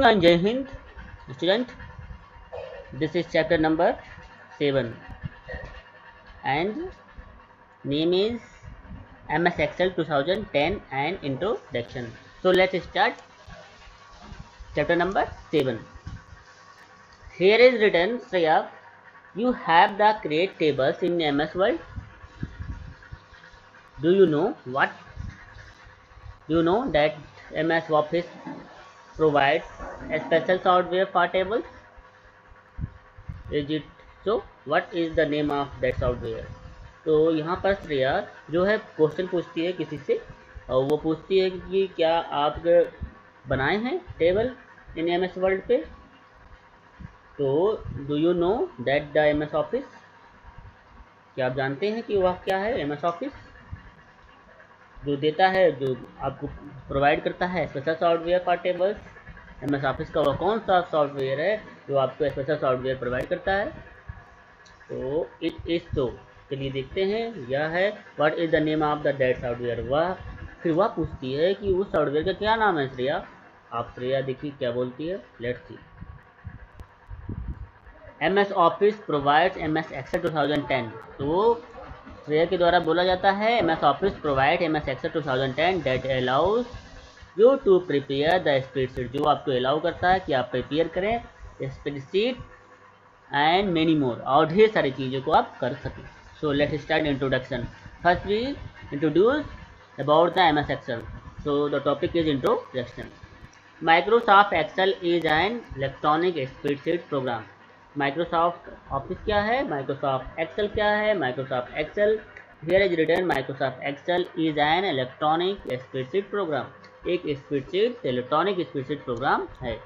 morning and Jai Hind, student. This is chapter number 7 and name is MS Excel 2010 and introduction. So let's start chapter number 7. Here is written Shreya, you have the create tables in MS Word. Do you know what? Do you know that MS Office provides a special software for tables? Is it so? What is the name of that software? तो यहाँ पर श्रेया जो है question पूछती है किसी से और वो पूछती है कि क्या आप बनाए हैं table in M S word पे तो do you know that the M S office क्या आप जानते हैं कि वह क्या है एम एस ऑफ़िस जो देता है, जो आपको प्रोवाइड करता है special software for tables M S office का वह कौन सा सॉफ्टवेयर है जो आपको स्पेशल सॉफ्टवेयर प्रोवाइड करता है? तो इट इज़ सो चलिए देखते हैं। यह है what is the name of the that software वह, फिर वह पूछती है कि उस सॉफ्टवेयर का क्या नाम है श्रेया? आप श्रेया देखिए क्या बोलती है। Let's see M S office provides M S Excel two thousand ten तो श्रेया के द्वारा बोला जाता है। M S office provide M S Excel two thousand ten that allows you to prepare the spreadsheet जो आपको अलाउ करता है कि आप प्रिपेयर करें स्प्रेडशीट एंड मेनी मोर और ढेर सारी चीज़ों को आप कर सकें। So let start introduction first we introduce about the M S Excel so the topic is introduction Microsoft Excel is an electronic spreadsheet program Microsoft office क्या है? माइक्रोसॉफ्ट एक्सेल क्या है? Microsoft Excel here is return Microsoft Excel is an electronic spreadsheet program एक spreadsheet electronic spreadsheet program है।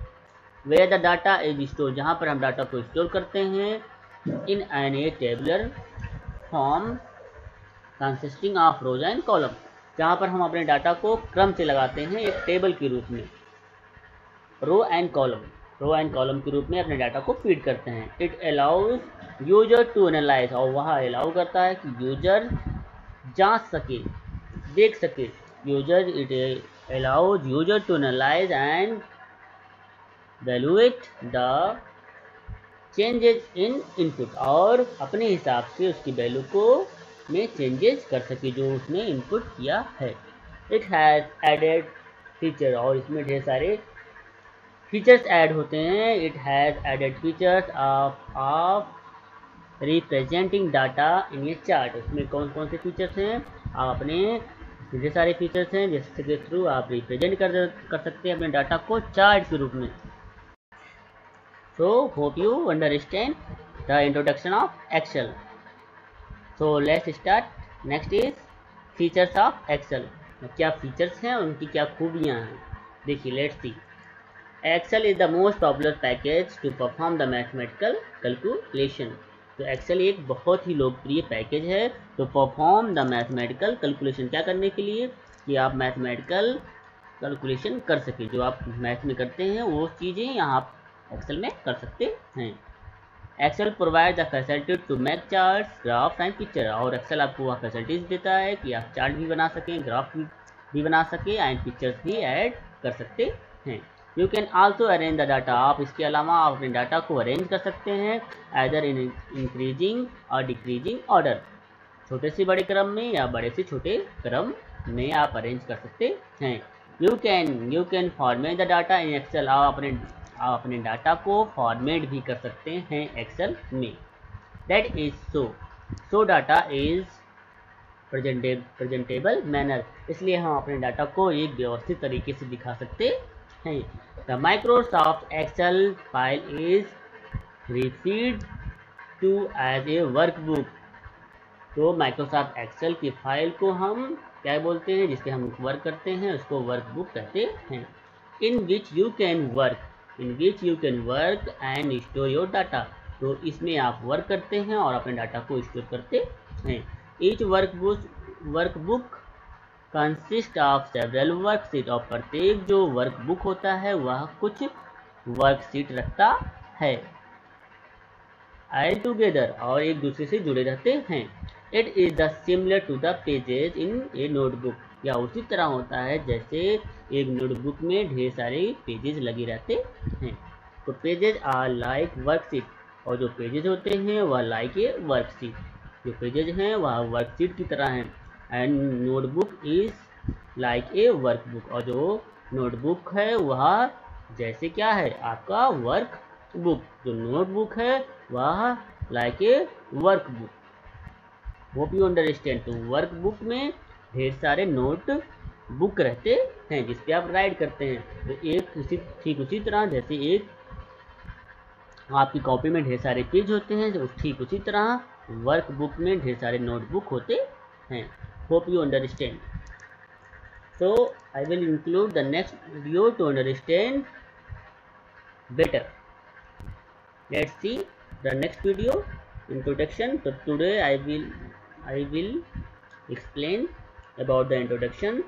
Where the data is store जहाँ पर हम data को स्टोर करते हैं in an a tabular form consisting of rows and column जहाँ पर हम अपने डाटा को क्रम से लगाते हैं एक टेबल के रूप में। Row and column row and column के रूप में अपने डाटा को फ़ीड करते हैं। It allows user to analyse और वह अलाउ करता है कि यूज़र जाँच सके, देख सके। User it allows user to analyse and evaluate the changes in input और अपने हिसाब से उसकी वैल्यू को में चेंजेस कर सके जो उसने इनपुट किया है। इट हैज़ एडेड फीचर और इसमें ढेर सारे फीचर्स ऐड होते हैं। It has added features of of representing data in ये चार्ट उसमें कौन कौन से फीचर्स हैं? आप अपने ढेर सारे फीचर्स हैं, जिसके थ्रू आप रिप्रेजेंट कर कर सकते हैं अपने डाटा को चार्ट के रूप में। So hope you understand the introduction of Excel so let's start next is features of Excel क्या फीचर्स हैं? उनकी क्या खूबियाँ हैं? देखिए let's see Excel is the most popular package to perform the mathematical calculation तो एक्सेल एक बहुत ही लोकप्रिय पैकेज है तो परफॉर्म द मैथमेटिकल कैलकुलेशन क्या करने के लिए? कि आप मैथमेटिकल कैलकुलेशन कर सकें। जो आप मैथ में करते हैं, वो चीज़ें यहाँ आप एक्सेल में कर सकते हैं। Excel provide the facility to make chart graph and picture और एक्सेल आपको वह फैसिलिटीज़ देता है कि आप चार्ट भी बना सकें ग्राफ भी बना सकें एंड पिक्चर्स भी ऐड कर सकते हैं। You can also arrange the data आप इसके अलावा आप अपने डाटा को अरेंज कर सकते हैं एदर इन इंक्रीजिंग और डिक्रीजिंग ऑर्डर छोटे से बड़े क्रम में या बड़े से छोटे क्रम में आप अरेंज कर सकते हैं। You can you can format the data in Excel आप अपने आप अपने डाटा को फॉर्मेट भी कर सकते हैं एक्सेल में. That is so so data is present presentable manner इसलिए हम अपने डाटा को एक व्यवस्थित तरीके से दिखा सकते हैं Microsoft Excel file is received to as a workbook तो माइक्रोसॉफ्ट एक्सेल की फ़ाइल को हम क्या बोलते हैं? जिससे हम वर्क करते हैं, उसको वर्कबुक कहते हैं। In which you can work in which you can work and store your data तो इसमें आप वर्क करते हैं और अपने डाटा को स्टोर करते हैं। Each workbook workbook consist of several worksheet और प्रत्येक जो वर्कबुक होता है, वह कुछ वर्कशीट रखता है। एल टुगेदर और एक दूसरे से जुड़े रहते हैं। It is the similar to the pages in a notebook या उसी तरह होता है, जैसे एक नोटबुक में ढेर सारे पेजेज लगे रहते हैं। तो पेजेज आर लाइक वर्कशीट और जो पेजेज होते हैं, वह लाइक ए वर्कशीट जो पेजेज हैं, वह वर्कशीट की तरह हैं। And notebook is like a workbook और जो नोटबुक है, वह जैसे क्या है? आपका वर्क बुक जो नोटबुक है, वह like a workbook hope you understand तो वर्क बुक में ढेर सारे नोट बुक रहते हैं, जिस पे आप राइड करते हैं। तो एक उसी, ठीक उसी तरह, जैसे एक आपकी कॉपी में ढेर सारे पेज होते हैं तो ठीक उसी तरह वर्क बुक में ढेर सारे नोटबुक होते हैं। hope you understand so i will include the next video to understand better let's see the next video introduction so today i will i will explain about the introduction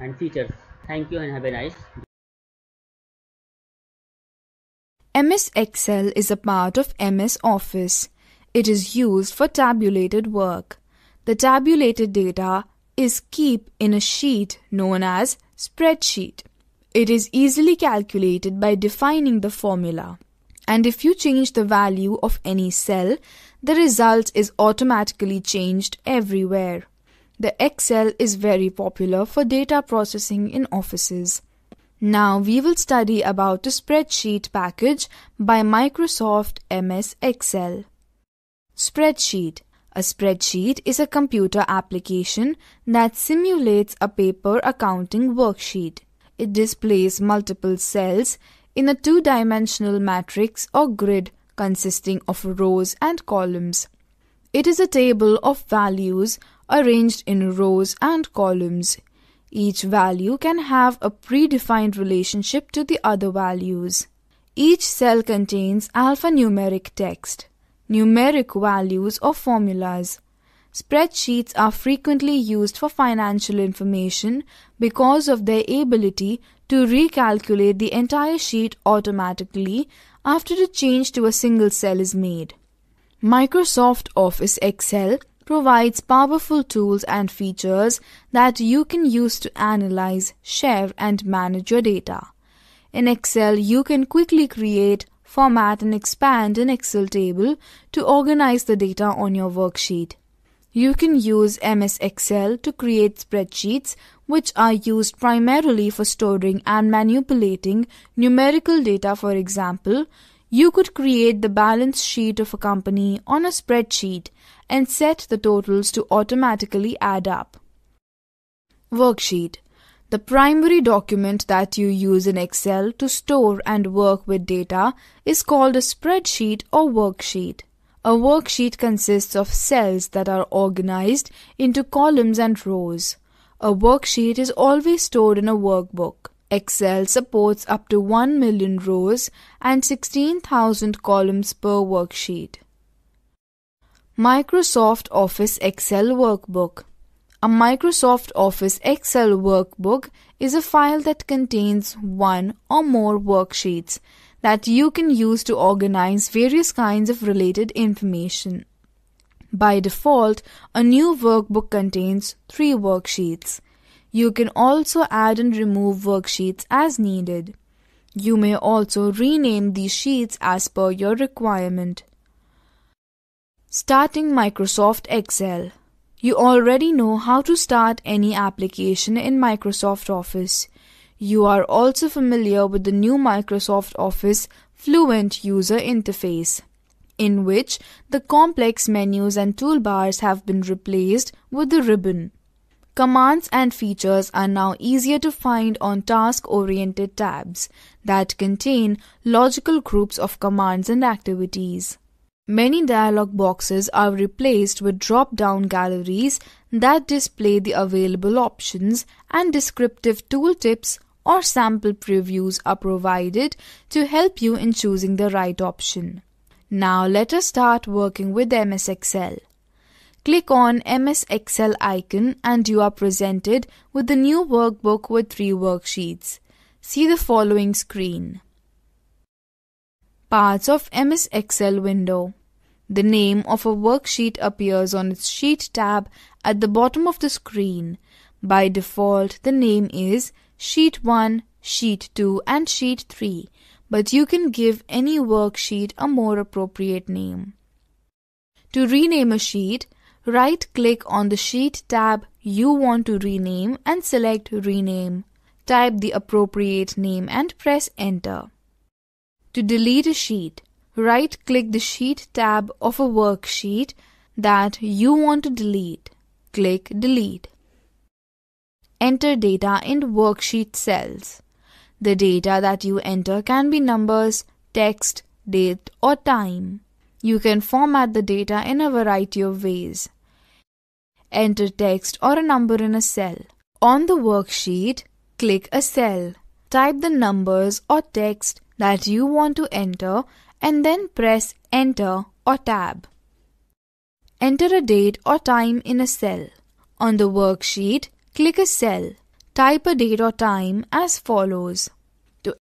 and features thank you and have a nice day. MS Excel is a part of MS Office. It is used for tabulated work. The tabulated data is kept in a sheet known as spreadsheet. It is easily calculated by defining the formula and if you change the value of any cell, the result is automatically changed everywhere. The Excel is very popular for data processing in offices. Now we will study about the spreadsheet package by Microsoft MS Excel. Spreadsheet A spreadsheet is a computer application that simulates a paper accounting worksheet. It displays multiple cells in a two-dimensional matrix or grid consisting of rows and columns. It is a table of values arranged in rows and columns. Each value can have a predefined relationship to the other values. Each cell contains alphanumeric text, numeric values or formulas. Spreadsheets are frequently used for financial information because of their ability to recalculate the entire sheet automatically after a change to a single cell is made. Microsoft Office Excel provides powerful tools and features that you can use to analyze, share, and manage your data. In Excel, you can quickly create, format, and expand an Excel table to organize the data on your worksheet. You can use MS Excel to create spreadsheets which are used primarily for storing and manipulating numerical data. For example, you could create the balance sheet of a company on a spreadsheet and set the totals to automatically add up. Worksheet The primary document that you use in Excel to store and work with data is called a spreadsheet or worksheet. A worksheet consists of cells that are organized into columns and rows. A worksheet is always stored in a workbook. Excel supports up to 1 million rows and 16,000 columns per worksheet. Microsoft Office Excel Workbook A Microsoft Office Excel workbook is a file that contains one or more worksheets that you can use to organize various kinds of related information. By default, a new workbook contains three worksheets. You can also add and remove worksheets as needed. You may also rename these sheets as per your requirement. Starting Microsoft Excel You already know how to start any application in Microsoft Office. You are also familiar with the new Microsoft Office Fluent user interface in which the complex menus and toolbars have been replaced with the ribbon. Commands and features are now easier to find on task oriented tabs that contain logical groups of commands and activities. Many dialog boxes are replaced with drop down galleries that display the available options, and descriptive tooltips or sample previews are provided to help you in choosing the right option. Now let us start working with MS Excel. Click on MS Excel icon and you are presented with the new workbook with three worksheets. See the following screen. Parts of MS Excel window. The name of a worksheet appears on its Sheet tab at the bottom of the screen. By default, the name is Sheet 1, Sheet 2 and Sheet 3, but you can give any worksheet a more appropriate name. To rename a sheet, right-click on the Sheet tab you want to rename and select Rename. Type the appropriate name and press Enter. To delete a sheet, right-click the Sheet tab of a worksheet that you want to delete. Click Delete. Enter data in worksheet cells. The data that you enter can be numbers, text, date, or time. You can format the data in a variety of ways. Enter text or a number in a cell. On the worksheet, click a cell. Type the numbers or text that you want to enter and then press Enter or Tab. Enter a date or time in a cell. On the worksheet, click a cell. Type a date or time as follows